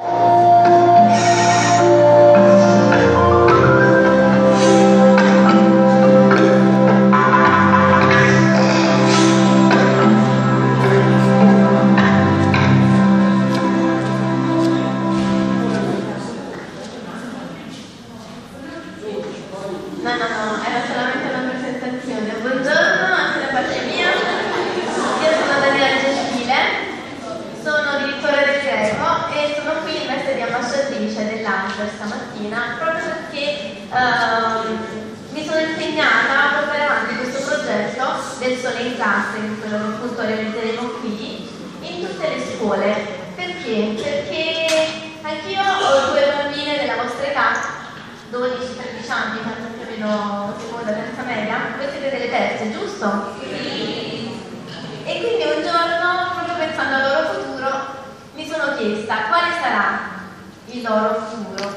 7の di ambasciatrice dell'Anter stamattina proprio perché ehm, mi sono impegnata a portare avanti questo progetto del sole in classe, che quello che appunto realizzeremo qui, in tutte le scuole. Perché? Perché anch'io ho due bambine della vostra età 12-13 anni, per esempio vedo seconda, terza media, voi siete delle terze, giusto? Sì. E quindi un giorno, proprio pensando al loro futuro, mi sono chiesta quale sarà 이 더럽은 무역